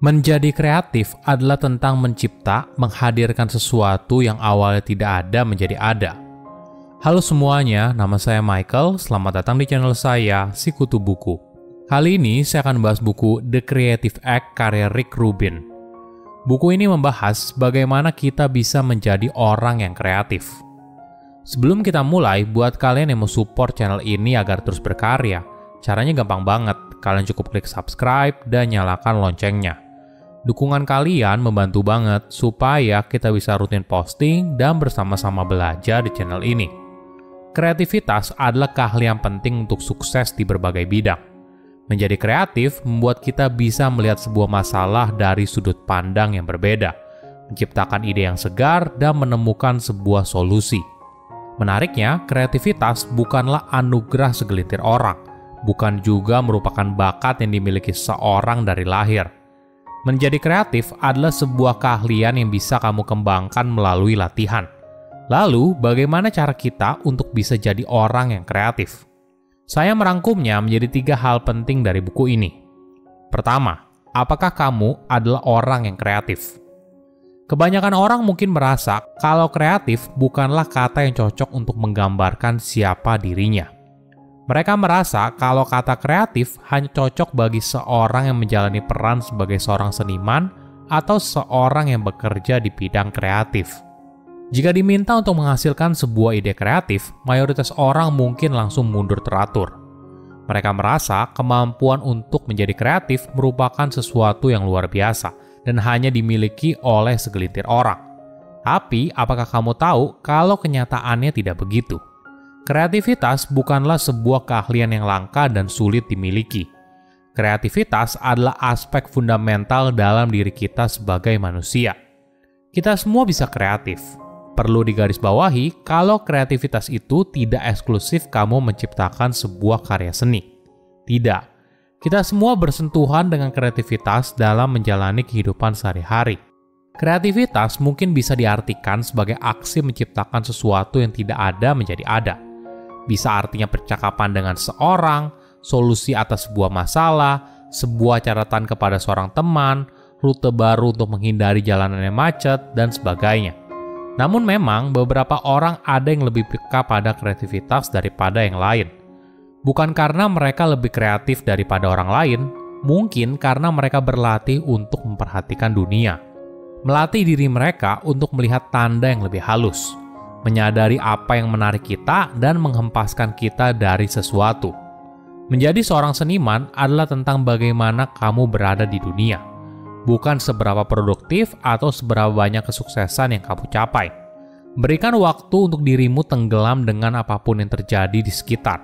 Menjadi kreatif adalah tentang mencipta, menghadirkan sesuatu yang awalnya tidak ada menjadi ada. Halo semuanya, nama saya Michael. Selamat datang di channel saya, Sikutu Buku. Kali ini saya akan membahas buku The Creative Act karya Rick Rubin. Buku ini membahas bagaimana kita bisa menjadi orang yang kreatif. Sebelum kita mulai, buat kalian yang mau support channel ini agar terus berkarya, caranya gampang banget. Kalian cukup klik subscribe dan nyalakan loncengnya. Dukungan kalian membantu banget supaya kita bisa rutin posting dan bersama-sama belajar di channel ini. Kreativitas adalah keahlian penting untuk sukses di berbagai bidang. Menjadi kreatif membuat kita bisa melihat sebuah masalah dari sudut pandang yang berbeda, menciptakan ide yang segar, dan menemukan sebuah solusi. Menariknya, kreativitas bukanlah anugerah segelintir orang, bukan juga merupakan bakat yang dimiliki seorang dari lahir Menjadi kreatif adalah sebuah keahlian yang bisa kamu kembangkan melalui latihan. Lalu, bagaimana cara kita untuk bisa jadi orang yang kreatif? Saya merangkumnya menjadi tiga hal penting dari buku ini. Pertama, apakah kamu adalah orang yang kreatif? Kebanyakan orang mungkin merasa kalau kreatif bukanlah kata yang cocok untuk menggambarkan siapa dirinya. Mereka merasa kalau kata kreatif hanya cocok bagi seorang yang menjalani peran sebagai seorang seniman atau seorang yang bekerja di bidang kreatif. Jika diminta untuk menghasilkan sebuah ide kreatif, mayoritas orang mungkin langsung mundur teratur. Mereka merasa kemampuan untuk menjadi kreatif merupakan sesuatu yang luar biasa dan hanya dimiliki oleh segelintir orang. Tapi, apakah kamu tahu kalau kenyataannya tidak begitu? Kreativitas bukanlah sebuah keahlian yang langka dan sulit dimiliki. Kreativitas adalah aspek fundamental dalam diri kita sebagai manusia. Kita semua bisa kreatif. Perlu digarisbawahi kalau kreativitas itu tidak eksklusif kamu menciptakan sebuah karya seni. Tidak. Kita semua bersentuhan dengan kreativitas dalam menjalani kehidupan sehari-hari. Kreativitas mungkin bisa diartikan sebagai aksi menciptakan sesuatu yang tidak ada menjadi ada bisa artinya percakapan dengan seorang, solusi atas sebuah masalah, sebuah catatan kepada seorang teman, rute baru untuk menghindari jalanan yang macet, dan sebagainya. Namun memang beberapa orang ada yang lebih peka pada kreativitas daripada yang lain. Bukan karena mereka lebih kreatif daripada orang lain, mungkin karena mereka berlatih untuk memperhatikan dunia. Melatih diri mereka untuk melihat tanda yang lebih halus menyadari apa yang menarik kita, dan menghempaskan kita dari sesuatu. Menjadi seorang seniman adalah tentang bagaimana kamu berada di dunia, bukan seberapa produktif atau seberapa banyak kesuksesan yang kamu capai. Berikan waktu untuk dirimu tenggelam dengan apa pun yang terjadi di sekitar,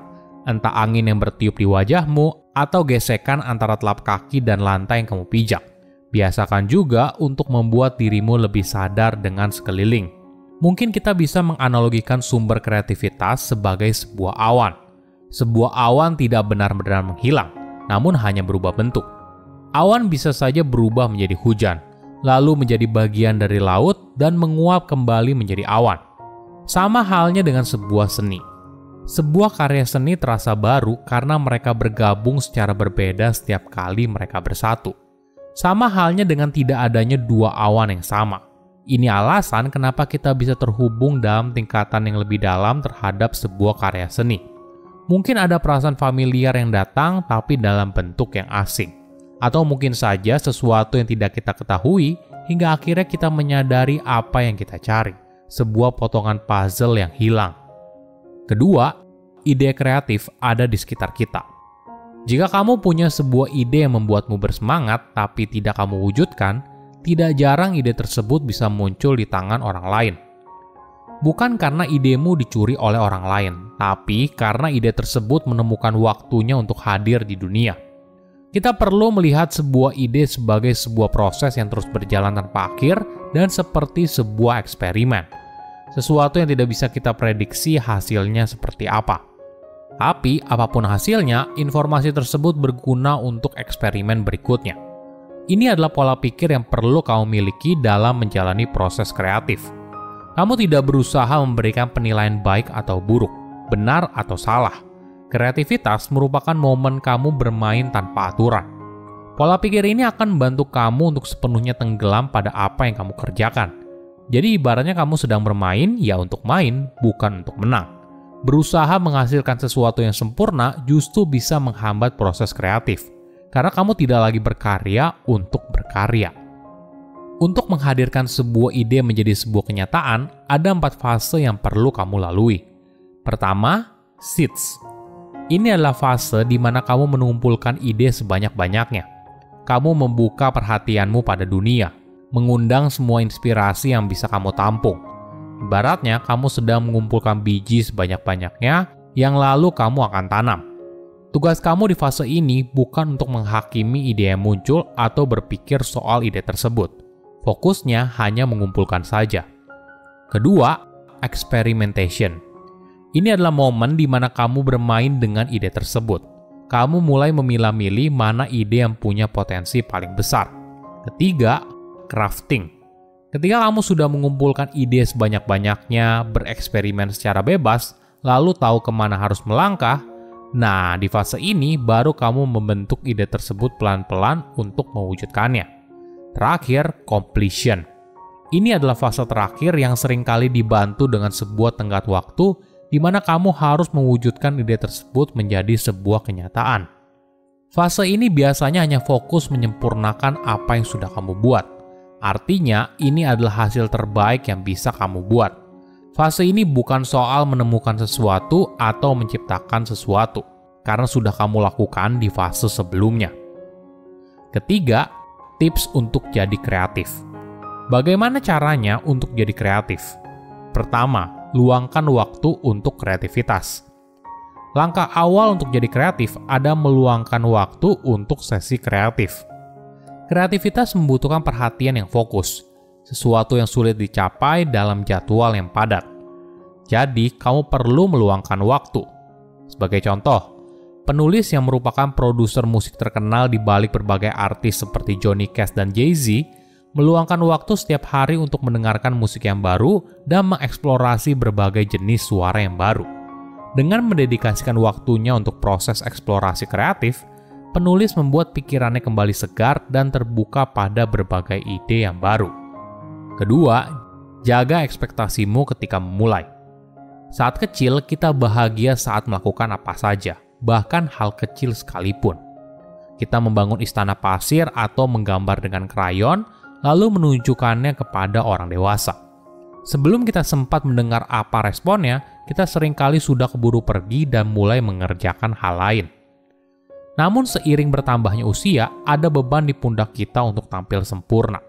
entah angin yang bertiup di wajahmu atau gesekan antara telap kaki dan lantai yang kamu pijak. Biasakan juga untuk membuat dirimu lebih sadar dengan sekeliling Mungkin kita bisa menganalogikan sumber kreativitas sebagai sebuah awan. Sebuah awan tidak benar-benar menghilang, namun hanya berubah bentuk. Awan bisa saja berubah menjadi hujan, lalu menjadi bagian dari laut dan menguap kembali menjadi awan. Sama halnya dengan sebuah seni. Sebuah karya seni terasa baru karena mereka bergabung secara berbeda setiap kali mereka bersatu. Sama halnya dengan tidak adanya dua awan yang sama ini alasan kenapa kita bisa terhubung dalam tingkatan yang lebih dalam terhadap sebuah karya seni. Mungkin ada perasaan familiar yang datang tapi dalam bentuk yang asing. Atau mungkin saja sesuatu yang tidak kita ketahui hingga akhirnya kita menyadari apa yang kita cari. Sebuah potongan puzzle yang hilang. Kedua, ide kreatif ada di sekitar kita. Jika kamu punya sebuah ide yang membuatmu bersemangat tapi tidak kamu wujudkan, tidak jarang ide tersebut bisa muncul di tangan orang lain. Bukan karena idemu dicuri oleh orang lain, tapi karena ide tersebut menemukan waktunya untuk hadir di dunia. Kita perlu melihat sebuah ide sebagai sebuah proses yang terus berjalan tanpa akhir dan seperti sebuah eksperimen. Sesuatu yang tidak bisa kita prediksi hasilnya seperti apa. Tapi, apa pun hasilnya, informasi tersebut berguna untuk eksperimen berikutnya. Ini adalah pola pikir yang perlu kamu miliki dalam menjalani proses kreatif. Kamu tidak berusaha memberikan penilaian baik atau buruk, benar atau salah. Kreativitas merupakan momen kamu bermain tanpa aturan. Pola pikir ini akan membantu kamu untuk sepenuhnya tenggelam pada apa yang kamu kerjakan. Jadi ibaratnya kamu sedang bermain ya untuk main, bukan untuk menang. Berusaha menghasilkan sesuatu yang sempurna justru bisa menghambat proses kreatif. Karena kamu tidak lagi berkarya untuk berkarya. Untuk menghadirkan sebuah ide menjadi sebuah kenyataan, ada empat fase yang perlu kamu lalui. Pertama, seeds. Ini adalah fase di mana kamu mengumpulkan ide sebanyak-banyaknya. Kamu membuka perhatianmu pada dunia, mengundang semua inspirasi yang bisa kamu tampung. Ibaratnya, kamu sedang mengumpulkan biji sebanyak-banyaknya yang lalu kamu akan tanam. Tugas kamu di fase ini bukan untuk menghakimi ide yang muncul atau berpikir soal ide tersebut Fokusnya hanya mengumpulkan saja. Kedua, experimentation. Ini adalah momen di mana kamu bermain dengan ide tersebut. Kamu mulai memilah-milih mana ide yang punya potensi paling besar. Ketiga, crafting. Ketika kamu sudah mengumpulkan ide sebanyak-banyaknya, bereksperimen secara bebas, lalu tahu ke mana harus melangkah, nah di fase ini baru kamu membentuk ide tersebut pelan-pelan untuk mewujudkannya. Terakhir, completion. Ini adalah fase terakhir yang sering kali dibantu dengan sebuah tenggat waktu di mana kamu harus mewujudkan ide tersebut menjadi sebuah kenyataan. Fase ini biasanya hanya fokus menyempurnakan apa yang sudah kamu buat. Artinya, ini adalah hasil terbaik yang bisa kamu buat. Fase ini bukan soal menemukan sesuatu atau menciptakan sesuatu, karena sudah kamu lakukan di fase sebelumnya. Ketiga, tips untuk jadi kreatif. Bagaimana caranya untuk jadi kreatif? Pertama, luangkan waktu untuk kreativitas. Langkah awal untuk jadi kreatif ada meluangkan waktu untuk sesi kreatif. Kreativitas membutuhkan perhatian yang fokus, sesuatu yang sulit dicapai dalam jadwal yang padat. Jadi, kamu perlu meluangkan waktu. Sebagai contoh, penulis yang merupakan produser musik terkenal di balik berbagai artis seperti Johnny Cash dan Jay-Z, meluangkan waktu setiap hari untuk mendengarkan musik yang baru dan mengeksplorasi berbagai jenis suara yang baru. Dengan mendedikasikan waktunya untuk proses eksplorasi kreatif, penulis membuat pikirannya kembali segar dan terbuka pada berbagai ide yang baru. Kedua, jaga ekspektasimu ketika memulai. Saat kecil, kita bahagia saat melakukan apa saja bahkan hal kecil sekalipun. Kita membangun istana pasir atau menggambar dengan krayon, lalu menunjukkannya kepada orang dewasa. Sebelum kita sempat mendengar apa responnya, kita sering kali sudah keburu pergi dan mulai mengerjakan hal lain. Namun seiring bertambahnya usia, ada beban di pundak kita untuk tampil sempurna.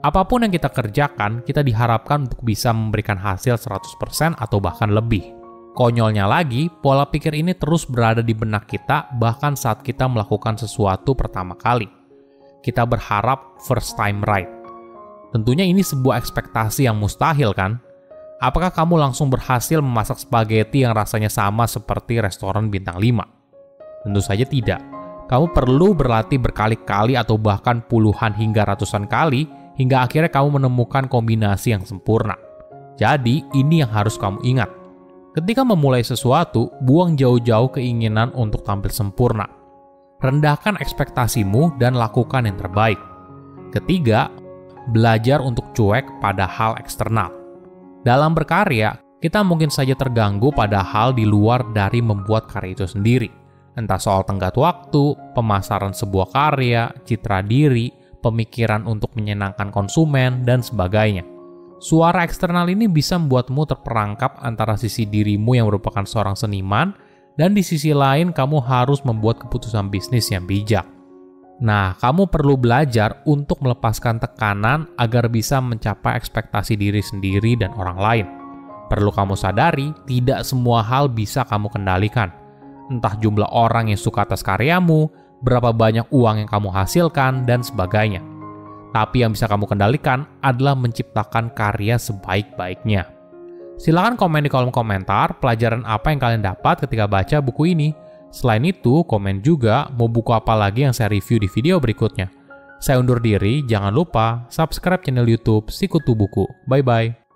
Apa pun yang kita kerjakan, kita diharapkan untuk bisa memberikan hasil 100% atau bahkan lebih. Konyolnya lagi, pola pikir ini terus berada di benak kita bahkan saat kita melakukan sesuatu pertama kali. Kita berharap first time right. Tentunya ini sebuah ekspektasi yang mustahil kan? Apakah kamu langsung berhasil memasak spaghetti yang rasanya sama seperti restoran bintang 5? Tentu saja tidak. Kamu perlu berlatih berkali-kali atau bahkan puluhan hingga ratusan kali hingga akhirnya kamu menemukan kombinasi yang sempurna. Jadi, ini yang harus kamu ingat Ketika memulai sesuatu, buang jauh-jauh keinginan untuk tampil sempurna. Rendahkan ekspektasimu dan lakukan yang terbaik. Ketiga, belajar untuk cuek pada hal eksternal. Dalam berkarya, kita mungkin saja terganggu pada hal di luar dari membuat karya itu sendiri. Entah soal tenggat waktu, pemasaran sebuah karya, citra diri, pemikiran untuk menyenangkan konsumen, dan sebagainya. Suara eksternal ini bisa membuatmu terperangkap antara sisi dirimu yang merupakan seorang seniman dan di sisi lain kamu harus membuat keputusan bisnis yang bijak. Nah, kamu perlu belajar untuk melepaskan tekanan agar bisa mencapai ekspektasi diri sendiri dan orang lain. Perlu kamu sadari, tidak semua hal bisa kamu kendalikan. Entah jumlah orang yang suka atas karyamu, berapa banyak uang yang kamu hasilkan, dan sebagainya. Tapi yang bisa kamu kendalikan adalah menciptakan karya sebaik-baiknya. Silahkan komen di kolom komentar pelajaran apa yang kalian dapat ketika baca buku ini. Selain itu, komen juga mau buku apa lagi yang saya review di video berikutnya. Saya undur diri, jangan lupa subscribe channel YouTube Sikutu Buku. Bye-bye.